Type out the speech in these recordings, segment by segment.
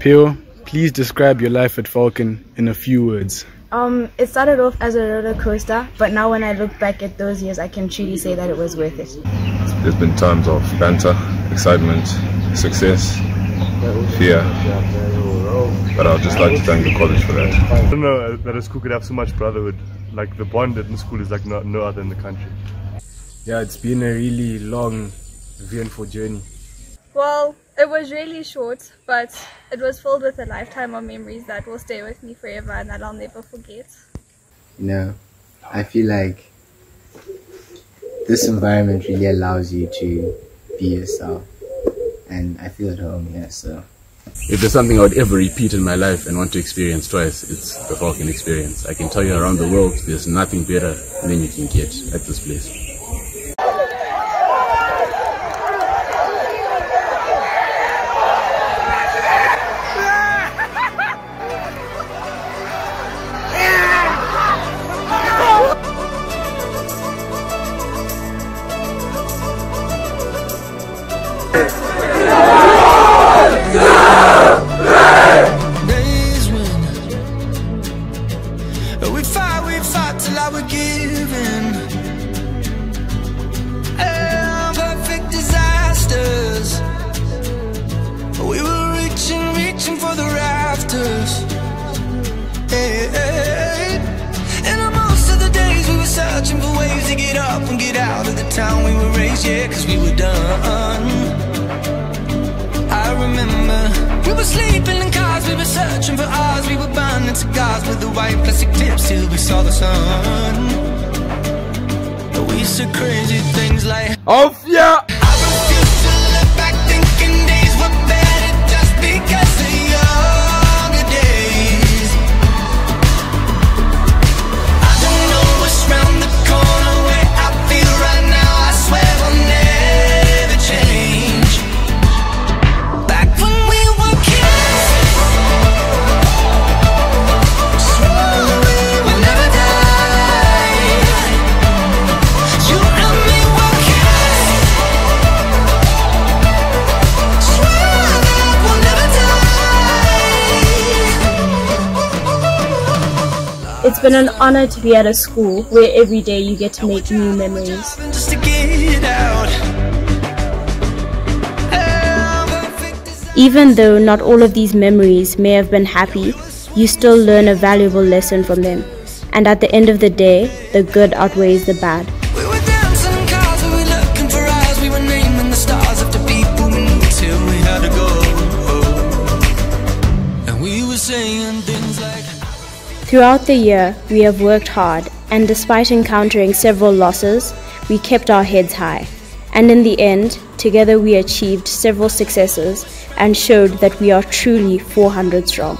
Pio, please describe your life at Falcon in a few words. Um, it started off as a roller coaster, but now when I look back at those years, I can truly say that it was worth it. There's been times of banter, excitement, success, fear, but I'd just like to thank the college for that. I don't know that a school could have so much brotherhood. Like the bond in the school is like no, no other in the country. Yeah, it's been a really long, eventful journey. Well, it was really short, but it was filled with a lifetime of memories that will stay with me forever and that I'll never forget. You know, I feel like this environment really allows you to be yourself, and I feel at home here, so. If there's something I would ever repeat in my life and want to experience twice, it's the Falcon experience. I can tell you around the world, there's nothing better than you can get at this place. Was giving. And perfect disasters. We were reaching, reaching for the rafters. And most of the days we were searching for ways to get up and get out of the town we were raised, yeah, cause we were done. Remember we were sleeping in cars, we were searching for ours, we were burning cigars with the white plastic tips till we saw the sun. We said crazy things like, Oh yeah! It's been an honor to be at a school where every day you get to make new memories. Even though not all of these memories may have been happy, you still learn a valuable lesson from them. And at the end of the day, the good outweighs the bad. Saying things like. Throughout the year, we have worked hard, and despite encountering several losses, we kept our heads high. And in the end, together we achieved several successes and showed that we are truly 400 strong.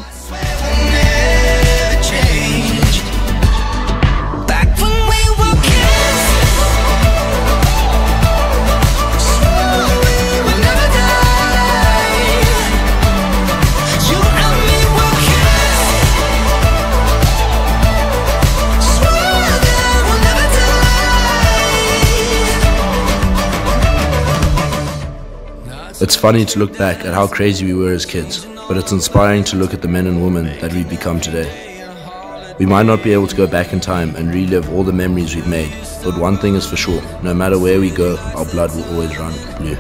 It's funny to look back at how crazy we were as kids, but it's inspiring to look at the men and women that we've become today. We might not be able to go back in time and relive all the memories we've made, but one thing is for sure no matter where we go, our blood will always run blue.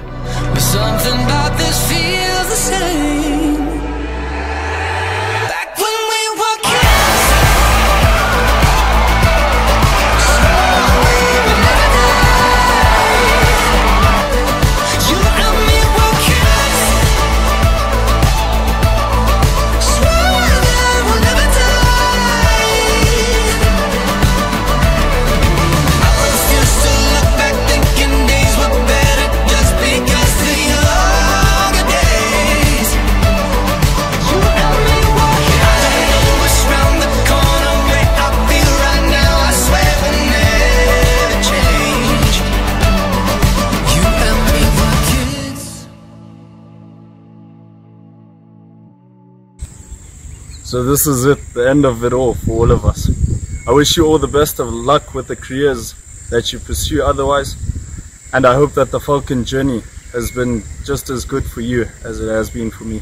So this is it, the end of it all for all of us. I wish you all the best of luck with the careers that you pursue otherwise. And I hope that the Falcon journey has been just as good for you as it has been for me.